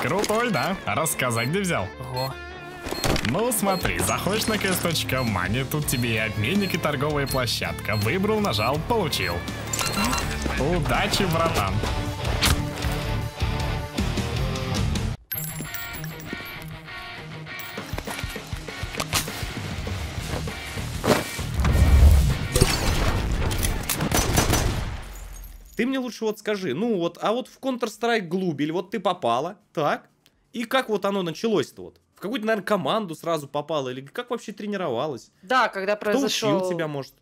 Крутой, да? Рассказать где взял? Ого. Ну смотри, заходишь на ks.money, тут тебе и обменник, и торговая площадка. Выбрал, нажал, получил. Удачи, братан. Ты мне лучше вот скажи, ну вот, а вот в Counter-Strike Глубель, вот ты попала, так? И как вот оно началось-то вот? В какую-то, наверное, команду сразу попала? Или как вообще тренировалась? Да, когда Кто произошел... учил тебя, может?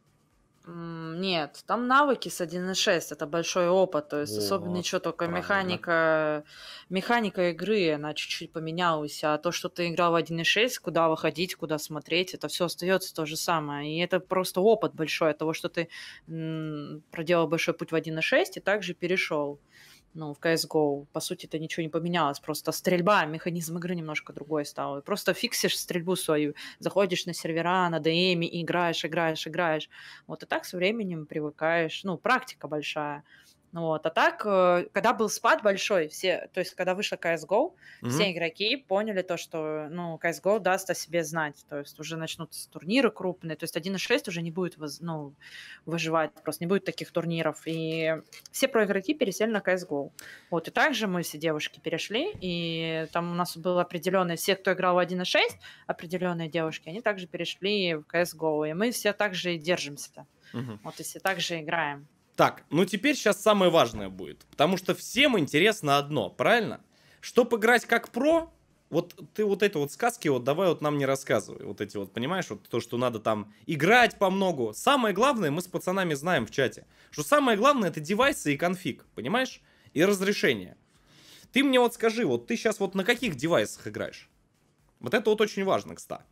Нет, там навыки с 1.6, это большой опыт, то есть особо Вот, ничего, только правильно. механика, механика игры, она чуть-чуть поменялась, а то, что ты играл в 1.6, куда выходить, куда смотреть, это все остается то же самое, и это просто опыт большой от того, что ты проделал большой путь в 1.6 и также перешел. Ну, в CSGO, по сути, это ничего не поменялось, просто стрельба, механизм игры немножко другой стал. Просто фиксишь стрельбу свою, заходишь на сервера, на ДМ, и играешь, играешь, играешь. Вот и так со временем привыкаешь. Ну, практика большая. Вот. А так, э, когда был спад большой, все, то есть когда вышла CSGO, Мгм. все игроки поняли то, что ну, CSGO даст о себе знать. То есть уже начнутся турниры крупные. То есть 1.6 уже не будет воз- ну, выживать, просто не будет таких турниров. И все проигроки пересели на CSGO. Вот. И также мы все девушки перешли, и там у нас было определенные, все, кто играл в 1.6, определенные девушки, они также перешли в CSGO. И мы все также и держимся. Мгм. Вот и все также играем. Так, ну теперь сейчас самое важное будет. Потому что всем интересно одно, правильно? Чтоб играть как про, вот ты вот эти вот сказки вот давай вот нам не рассказывай. Вот эти вот, понимаешь, вот то, что надо там играть по многу. Самое главное, мы с пацанами знаем в чате, что самое главное это девайсы и конфиг, понимаешь? И разрешение. Ты мне вот скажи, вот ты сейчас вот на каких девайсах играешь? Вот это вот очень важно, кстати.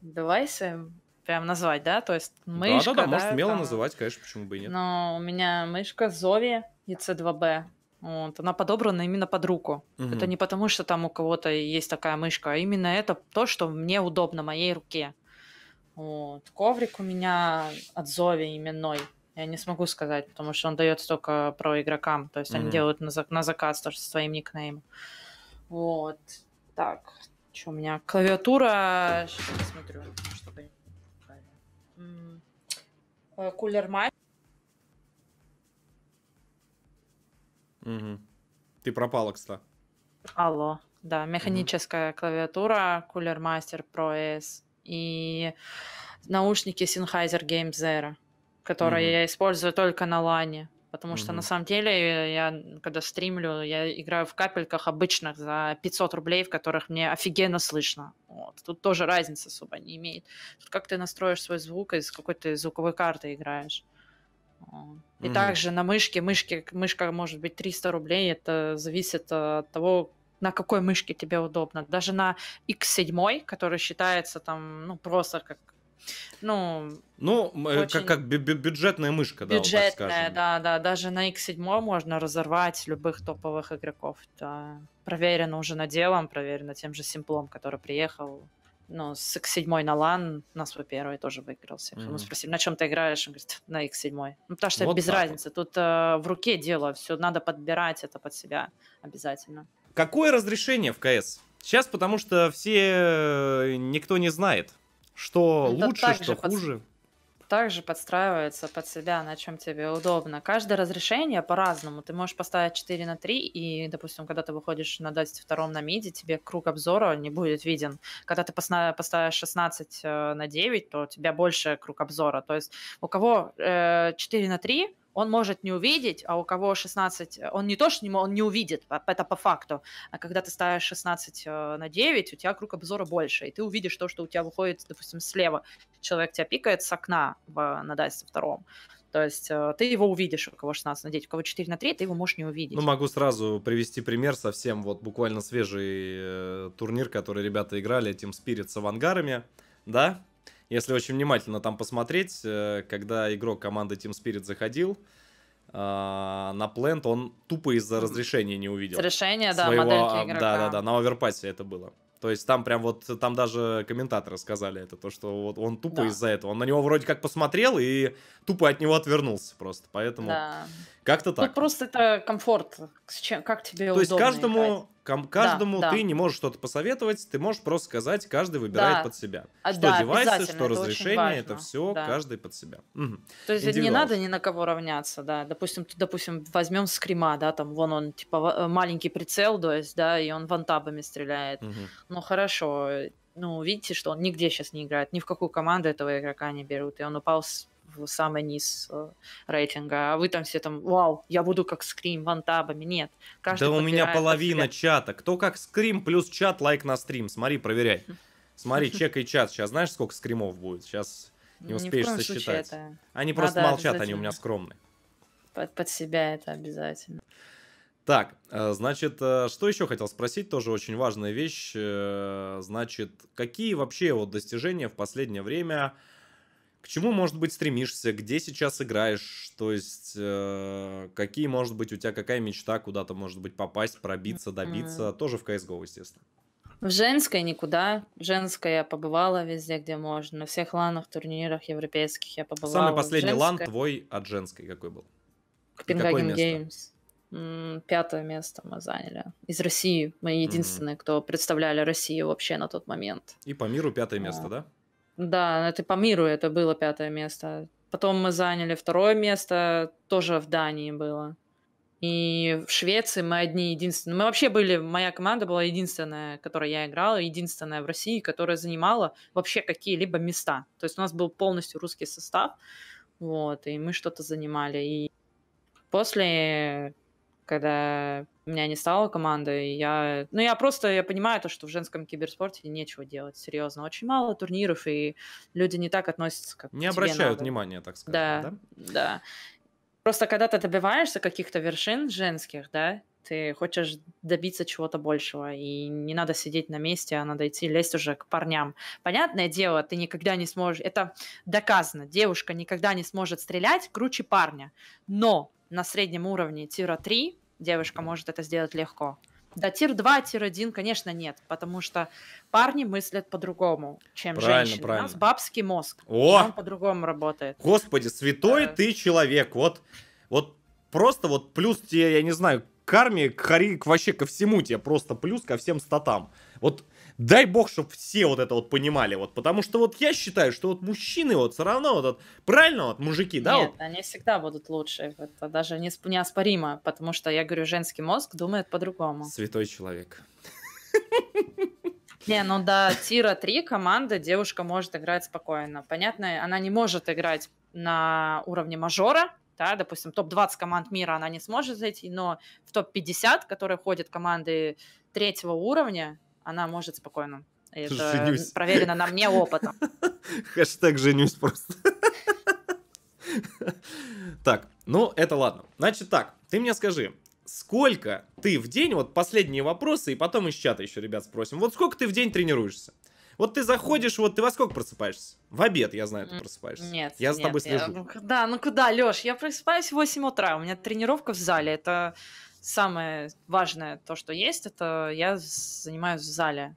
Девайсы прям назвать, да? То есть мышка, Да-да-да, можешь смело там. называть, конечно, почему бы и нет. Но у меня мышка Zovi EC2B. Вот, она подобрана именно под руку. Мгм. Это не потому, что там у кого-то есть такая мышка, а именно это то, что мне удобно моей руке. Вот. Коврик у меня от Zovi именной. Я не смогу сказать, потому что он дается только про игрокам. То есть Мгм. они делают на, зак- на заказ тоже со своим никнеймом. Вот. Так. Что у меня? Клавиатура. Сейчас я посмотрю, чтобы... Э, Кулер Май. Мгм. Ты пропала, кстати. Алло. Да, механическая клавиатура Cooler Master Pro S и наушники Sennheiser Game Zero, которые Мгм. я использую только на лане. Потому что Мгм. на самом деле я, когда стримлю, я играю в капельках обычных за 500 рублей, в которых мне офигенно слышно. Вот. Тут тоже разницы особо не имеет. Тут как ты настроишь свой звук, из какой ты звуковой карты играешь. И Мгм. также на мышке, мышке, мышка может быть 300 рублей, это зависит э, от того, на какой мышке тебе удобно. Даже на X7, который считается там, ну, просто как, ну, Ну, э, Очень как, как бю- бю- бюджетная мышка, да, бюджетная, да, да, даже на X7 можно разорвать любых топовых игроков. Это проверено уже наделом, проверено тем же Симплом, который приехал. Ну, с X7 на лан на свой первый тоже выиграл всех. Мгм. Ему спросили, на чем ты играешь? Он говорит, на X7. Ну, потому что Вот без вот. разницы. Тут э, в руке дело, все надо подбирать это под себя обязательно. Какое разрешение в КС? Сейчас, потому что все э, никто не знает, что Это лучше, что под- хуже. также подстраивается под себя, на чем тебе удобно. Каждое разрешение по-разному. Ты можешь поставить 4 на 3, и, допустим, когда ты выходишь на 22 на миде, тебе круг обзора не будет виден. Когда ты поставишь 16 э, на 9, то у тебя больше круг обзора. То есть у кого э, 4 на 3, он может не увидеть, а у кого 16, э, он не то, что не, он не увидит, это по факту, а когда ты ставишь 16 э, на 9, у тебя круг обзора больше, и ты увидишь то, что у тебя выходит, допустим, слева. Человек тебя пикает с окна в, на Дайсе втором. То есть э, ты его увидишь, у кого 16 на 9, у кого 4 на 3, ты его можешь не увидеть. Ну, могу сразу привести пример совсем вот буквально свежий турнир, который ребята играли, Team Spirit с авангарами, да? Если очень внимательно там посмотреть, э, когда игрок команды Team Spirit заходил э, на плент, он тупо из-за разрешения не увидел. Решение, да, своего, модельки а, игрока. Да, да, да, на оверпассе это было. То есть там прям вот, там даже комментаторы сказали это, то, что вот он тупо Да. из-за этого. Он на него вроде как посмотрел и тупо от него отвернулся просто. Поэтому Да. как-то так. Тут просто это комфорт. Как тебе То есть удобно каждому, играть. Ком- каждому да. ты не можешь что-то посоветовать, ты можешь просто сказать, каждый выбирает Да. под себя. А, что да, девайсы, что это разрешение, это все да. каждый под себя. Мгм. То есть не надо ни на кого равняться, да. Допустим, допустим, возьмем скрима, да, там вон он типа э, маленький прицел, то есть, да, и он вантабами стреляет. Мгм. Ну хорошо, э, ну видите, что он нигде сейчас не играет, ни в какую команду этого игрока не берут, и он упал с- в самый низ э, рейтинга, а вы там все там, вау, я буду как скрим, вантабами, нет. Каждый Да у меня половина чата. Кто как скрим плюс чат, лайк на стрим. Смотри, проверяй. Смотри, чекай чат. Сейчас знаешь, сколько скримов будет? Сейчас не успеешь сосчитать. это Они просто Надо молчат, они у меня скромные. под, под себя это обязательно. Так, э, значит, э, что еще хотел спросить, тоже очень важная вещь. Значит, какие вообще вот достижения в последнее время, к чему, может быть, стремишься, где сейчас играешь, то есть, э, какие, может быть, у тебя какая мечта куда-то, может быть, попасть, пробиться, добиться, тоже в CSGO, естественно. В женской никуда. В женской я побывала везде, где можно. На всех ланах, турнирах европейских я побывала. Самый последний лан твой от женской какой был? Копенгаген? Games. Пятое место мы заняли. Из России. Мы единственные, кто представляли Россию вообще на тот момент. И по миру пятое А. место, да? Да, это по миру это было пятое место. Потом мы заняли второе место, тоже в Дании было. И в Швеции мы одни единственные. Мы вообще были, моя команда была единственная, которой я играла, единственная в России, которая занимала вообще какие-либо места. То есть у нас был полностью русский состав, вот, и мы что-то занимали. И после, когда у меня не стало команды, я... Ну, я просто, я понимаю то, что в женском киберспорте нечего делать, серьезно. Очень мало турниров, и люди не так относятся, как Не обращают надо. внимания, так сказать, Да, да? да. Просто когда ты добиваешься каких-то вершин женских, да, ты хочешь добиться чего-то большего, и не надо сидеть на месте, а надо идти лезть уже к парням. Понятное дело, ты никогда не сможешь, это доказано, девушка никогда не сможет стрелять круче парня, но на среднем уровне тира 3 девушка может это сделать легко. Да, тир 2, тир 1, конечно, нет, потому что парни мыслят по-другому, чем Правильно, женщины. У правильно. нас бабский мозг, О! он по-другому работает. Господи, святой Да. ты человек. Вот, вот просто вот плюс тебе, я не знаю, к карме, к хари, к вообще ко всему тебе просто плюс ко всем статам. Вот дай бог, чтобы все вот это вот понимали. Вот, потому что вот я считаю, что вот мужчины вот все равно вот, вот правильно вот мужики, да, Нет, вот они всегда будут лучше. Это даже не сп- неоспоримо, потому что, я говорю, женский мозг думает по-другому. святой человек. Не, ну до тира 3 команда девушка может играть спокойно. Понятно, она не может играть на уровне мажора, да, допустим, топ-20 команд мира она не сможет зайти, но в топ-50, которые ходят команды третьего уровня, она может спокойно. Это Женюсь. проверено на мне опытом. Хэштег женюсь просто. Так, ну это ладно. Значит так, ты мне скажи, сколько ты в день, вот последние вопросы, и потом из чата еще ребят спросим, вот сколько ты в день тренируешься? Вот ты заходишь, вот ты во сколько просыпаешься? В обед, я знаю, ты просыпаешься. Нет, Я за нет, тобой я- слежу. ну, Да, ну куда, Лёш? Я просыпаюсь в 8 утра. У меня тренировка в зале. Это самое важное, то, что есть, это я занимаюсь в зале.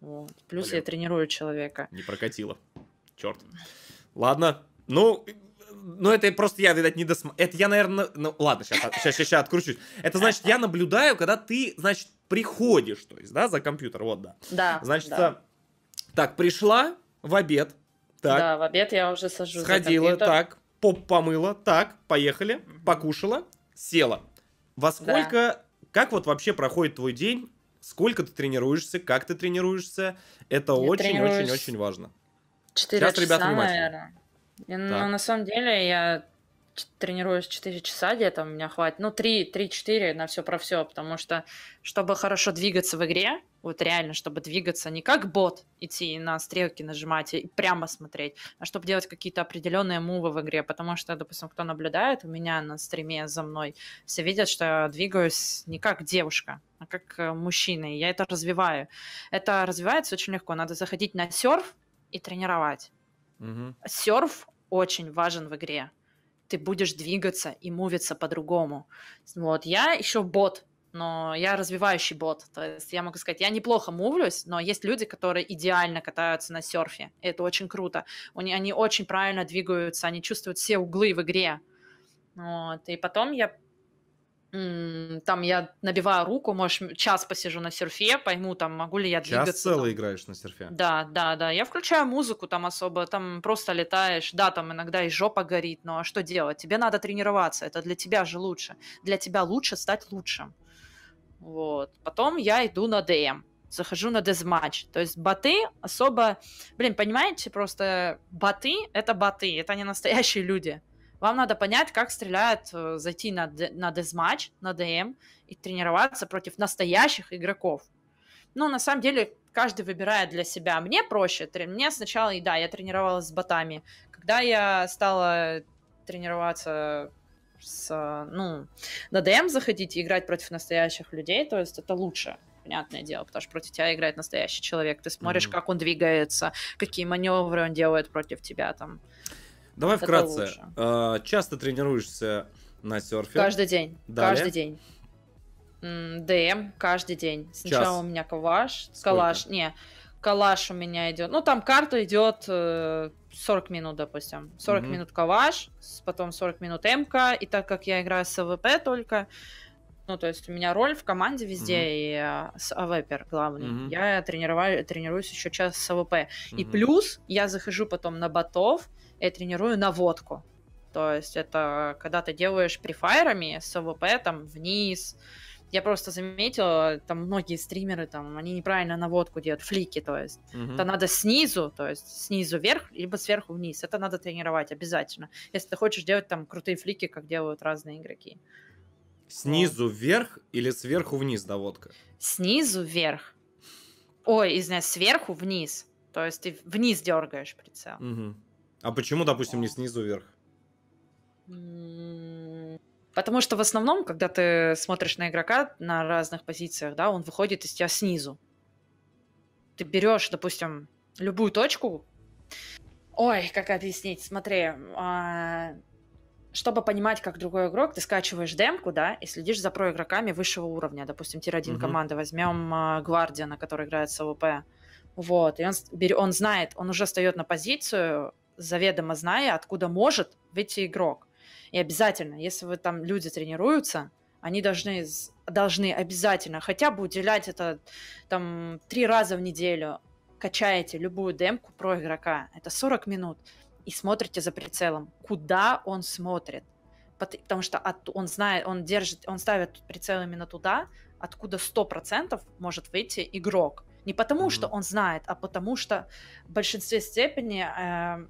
Вот. Плюс Блин. я тренирую человека. Не прокатило. Черт. Ладно. Ну, ну это просто я, видать, не досмотрел. Это я, наверное, ну ладно, сейчас, сейчас, сейчас, откручусь. Это значит, я наблюдаю, когда ты, значит, приходишь, то есть, да, за компьютер, вот, да. Да. Значит, да. так, пришла в обед, так, Да, в обед я уже сажусь. сходила, так, поп помыла, так, поехали, покушала, села. Во сколько, как вот вообще проходит твой день? Сколько ты тренируешься, как ты тренируешься? Это очень-очень-очень важно. Четыре Сейчас, ребят, часа, внимательно. наверное. Ну, на самом деле, я тренируюсь 4 часа где-то, у меня хватит. Ну, 3-4 на все про все, потому что, чтобы хорошо двигаться в игре, вот реально, чтобы двигаться не как бот, идти на стрелки нажимать и прямо смотреть, а чтобы делать какие-то определенные мувы в игре, потому что, допустим, кто наблюдает у меня на стриме за мной, все видят, что я двигаюсь не как девушка, а как э, мужчина, и я это развиваю. Это развивается очень легко, надо заходить на серф и тренировать. Мгм. Серф очень важен в игре. Ты будешь двигаться и мувиться по-другому. Вот, я еще бот. но я развивающий бот. То есть я могу сказать, я неплохо мувлюсь, но есть люди, которые идеально катаются на серфе. Это очень круто. Они, они очень правильно двигаются, они чувствуют все углы в игре. Вот. И потом я там я набиваю руку, может, час посижу на серфе, пойму, там, могу ли я Час двигаться. целый там. играешь на серфе. Да, да, да. Я включаю музыку там особо, там просто летаешь. Да, там иногда и жопа горит, но а что делать? Тебе надо тренироваться, это для тебя же лучше. Для тебя лучше стать лучшим. Вот. Потом я иду на ДМ. Захожу на дезматч. То есть боты особо... Блин, понимаете, просто боты — это боты, это не настоящие люди. Вам надо понять, как стреляют, э, зайти на, на дезматч, на ДМ и тренироваться против настоящих игроков. Ну, на самом деле, каждый выбирает для себя. Мне проще. Мне сначала, и да, я тренировалась с ботами. Когда я стала тренироваться с, ну, на ДМ заходить и играть против настоящих людей, то есть это лучше понятное дело, потому что против тебя играет настоящий человек. Ты смотришь, Мгм. как он двигается, какие маневры он делает против тебя там. Давай Это вкратце. лучше. Э, Часто тренируешься на серфе. Каждый день. Далее? Каждый день. ДМ каждый день. Сначала Час. у меня калаш. Сколько? Калаш. Не, калаш у меня идет. Ну, там карта идет э, 40 минут, допустим. 40 Мгм. минут калаш, потом 40 минут МК. И так как я играю с АВП только, ну, то есть у меня роль в команде везде, Мгм. и э, с АВПер главный. Мгм. Я тренирую, тренируюсь еще час с АВП. И Мгм. плюс я захожу потом на ботов и тренирую наводку. То есть это когда ты делаешь префайрами с АВП там вниз. Я просто заметила, там многие стримеры, там, они неправильно наводку делают, флики, то есть. Мгм. Это надо снизу, то есть снизу вверх, либо сверху вниз. Это надо тренировать обязательно. Если ты хочешь делать там крутые флики, как делают разные игроки. Снизу вверх или сверху вниз доводка? Снизу вверх. Ой, извиняюсь, сверху вниз. То есть ты вниз дергаешь прицел. Мгм. А почему, допустим, не снизу вверх? Потому что в основном, когда ты смотришь на игрока на разных позициях, да, он выходит из тебя снизу. Ты берешь, допустим, любую точку. Ой, как объяснить? Смотри, а, чтобы понимать, как другой игрок, ты скачиваешь демку, да, и следишь за про игроками высшего уровня. Допустим, tier-1 Мгм. команды. Возьмем а, Гвардиана, который играет с АВП. Вот, и он, он знает, он уже встает на позицию, заведомо зная, откуда может выйти игрок. И обязательно, если вы там люди тренируются, они должны, должны обязательно хотя бы уделять это там три раза в неделю. Качаете любую демку про игрока. Это 40 минут. И смотрите за прицелом, куда он смотрит. Пот- Потому что от- он знает, он держит, он ставит прицел именно туда, откуда 100% может выйти игрок. Не потому, Мгм. что он знает, а потому что в большинстве степени э,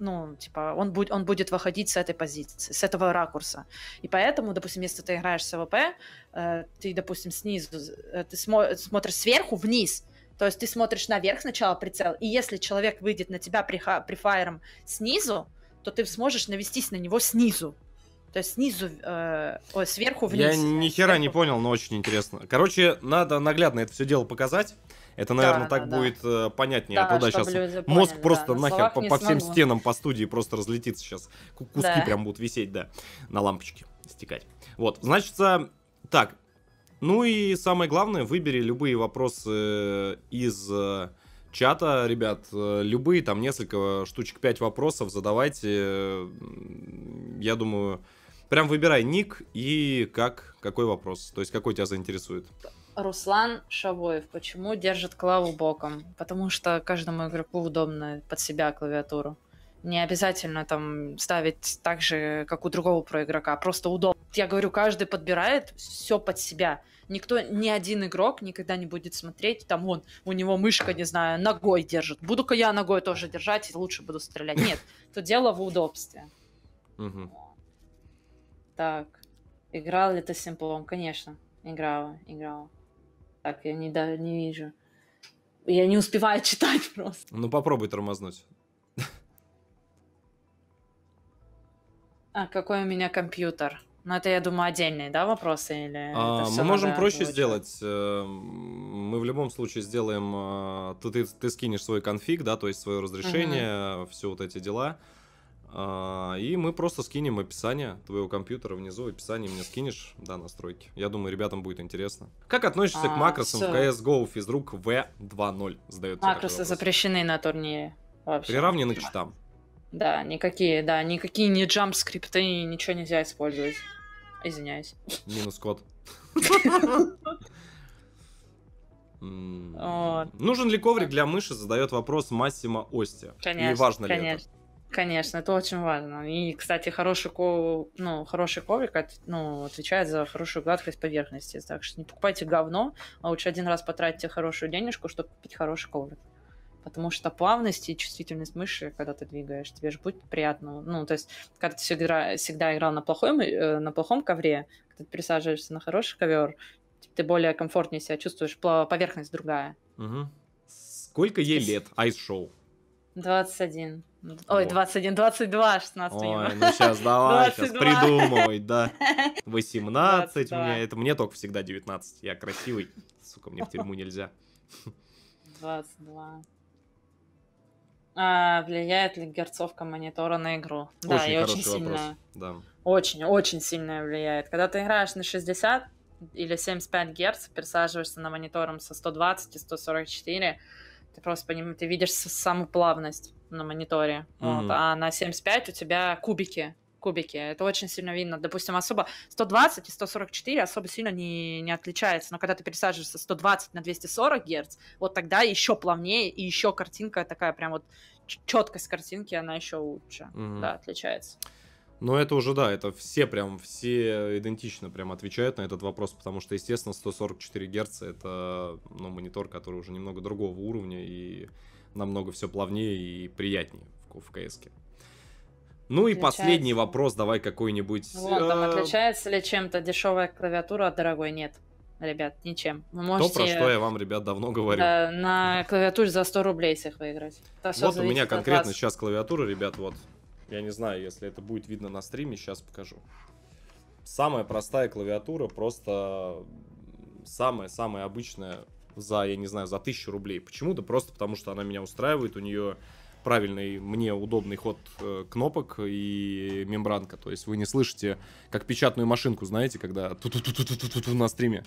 ну, типа, он, будет, он будет выходить с этой позиции, с этого ракурса. И поэтому, допустим, если ты играешь с АВП, э, ты, допустим, снизу, э, ты смо- смотришь сверху вниз, то есть ты смотришь наверх сначала прицел, и если человек выйдет на тебя прифайром снизу, то ты сможешь навестись на него снизу. То есть снизу, э, ой, сверху вниз. Я ни хера не Сверху. понял, но очень интересно. Короче, надо наглядно это все дело показать. Это, наверное, Да, так да, да. будет э, понятнее. Да, а да, чтобы сейчас люди мозг поняли, просто да. На нахер по, не по всем стенам по студии просто разлетится сейчас. Ку- Куски Да. прям будут висеть, да, на лампочке стекать. Вот, значит, так. Ну и самое главное, выбери любые вопросы из э, чата, ребят. Э, Любые, там несколько штучек, пять вопросов задавайте. Э, Я думаю, прям выбирай ник и как, какой вопрос. То есть, какой тебя заинтересует. Руслан Шавоев. Почему держит клаву боком? Потому что каждому игроку удобно под себя клавиатуру. Не обязательно там ставить так же, как у другого проигрока, просто удобно. Я говорю, каждый подбирает все под себя. Никто, ни один игрок никогда не будет смотреть, там он, у него мышка, не знаю, ногой держит. Буду-ка я ногой тоже держать, и лучше буду стрелять. Нет, то дело в удобстве. Так, играл ли ты с симплом? Конечно, играла, играла. Так, я не, да, не вижу. Я не успеваю читать просто. Ну попробуй тормознуть. А, какой у меня компьютер? Ну, это, я думаю, отдельные, да, вопросы? Или А, мы можем проще озвучивать? сделать. э, Мы в любом случае сделаем. э, Ты, ты, ты скинешь свой конфиг, да, то есть свое разрешение, все вот эти дела. А, И мы просто скинем описание твоего компьютера внизу. В описании мне скинешь, да, настройки. Я думаю, ребятам будет интересно. Как относишься к А, макросам в всё. CSGO физрук V2.0? Задает Макросы запрещены на турнире. Вообще. Приравнены к читам. Да, никакие, да, никакие не джамп скрипты, ничего нельзя использовать. Извиняюсь. Минус код. Нужен ли коврик для мыши, задает вопрос Массимо Ости. Конечно, И важно ли конечно. Конечно, это очень важно. И, кстати, хороший, ко... ну, хороший коврик от- ну, отвечает за хорошую гладкость поверхности. Так что не покупайте говно, а лучше один раз потратьте хорошую денежку, чтобы купить хороший коврик. Потому что плавность и чувствительность мыши, когда ты двигаешь, тебе же будет приятно. Ну, то есть, когда ты всегда, всегда играл на, плохой, э, на плохом ковре, когда ты пересаживаешься на хороший ковер, ты более комфортнее себя чувствуешь, поверхность другая. Мгм. Сколько ей лет? Айс Шоу. 21. Ой, Вот. 21, 22, 16 Ой, ну сейчас давай, сейчас 22. придумывай, да. 18 у 22. меня, это мне только всегда 19. Я красивый. Сука, мне в тюрьму нельзя. 22. А, влияет ли герцовка монитора на игру? да, Очень и хороший очень сильно. Да. Очень, очень сильно влияет. Когда ты играешь на 60 или 75 герц, пересаживаешься на монитором со 120 и 144, ты просто поним... ты видишь саму плавность на мониторе. Вот. Мгм. А на 75 у тебя кубики. Кубики. Это очень сильно видно. Допустим, особо 120 и 144 особо сильно не, не отличается. Но когда ты пересаживаешься 120 на 240 герц, вот тогда еще плавнее и еще картинка такая прям вот четкость картинки, она еще лучше. Мгм. Да, отличается. Но это уже, да, это все прям, все идентично прям отвечают на этот вопрос, потому что, естественно, 144 Гц это, ну, монитор, который уже немного другого уровня и намного все плавнее и приятнее в, в КС. -ке. Ну и последний вопрос, давай какой-нибудь... Вон там э, отличается ли чем-то дешевая клавиатура от дорогой? Нет, ребят, ничем. Вы То, можете про что я вам, ребят, давно говорю. да, на клавиатуре за 100 рублей всех выиграть. Это вот у меня конкретно сейчас клавиатура, ребят, вот. Я не знаю, если это будет видно на стриме, сейчас покажу. Самая простая клавиатура, просто самая-самая обычная за, я не знаю, за 1000 рублей. Почему? Да просто потому, что она меня устраивает, у нее правильный, мне удобный ход э, кнопок и мембранка. То есть вы не слышите, как печатную машинку, знаете, когда на стриме.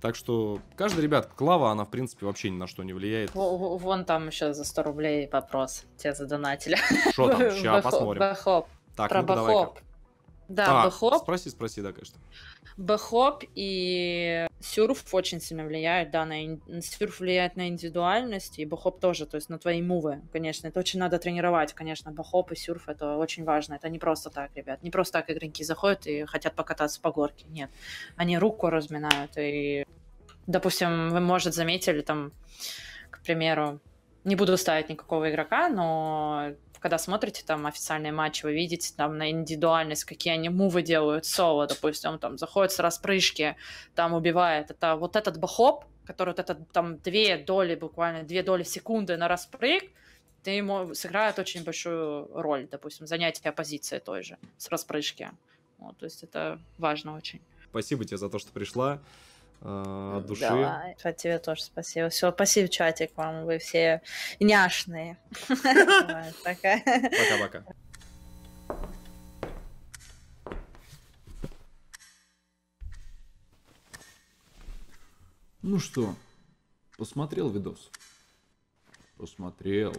Так что каждый, ребят, клава, она, в принципе, вообще ни на что не влияет. Во- во- Вон там еще за 100 рублей вопрос. Тебе задонатили. Что там? Сейчас посмотрим. Бэхоп. Так, Про давай-ка. бэхоп. Да, А, бэхоп. Спроси, спроси, да, конечно. Bhop и surf очень сильно влияют, да, на surf влияет на индивидуальность, и бэхоп тоже, то есть на твои мувы, конечно, это очень надо тренировать, конечно, bhop и surf это очень важно, это не просто так, ребят, не просто так игроки заходят и хотят покататься по горке, нет, они руку разминают, и, допустим, вы, может, заметили там, к примеру, не буду ставить никакого игрока, но когда смотрите там официальные матчи, вы видите там на индивидуальность, какие они мувы делают, соло, допустим, там заходит с распрыжки, там убивает. Это вот этот бахоп, который вот этот там две доли, буквально две доли секунды на распрыг, ты ему сыграет очень большую роль, допустим, занятие позиции той же с распрыжки. Вот, то есть это важно очень. Спасибо тебе за то, что пришла. Э, От души. Давай. От тебе тоже спасибо. Все, спасибо, чатик вам. Вы все няшные. Пока-пока. Ну что, посмотрел видос? Посмотрел.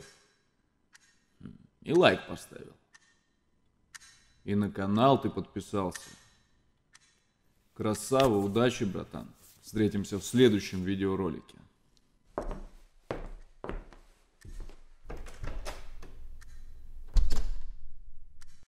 И лайк поставил. И на канал ты подписался. Красава, удачи, братан. Встретимся в следующем видеоролике.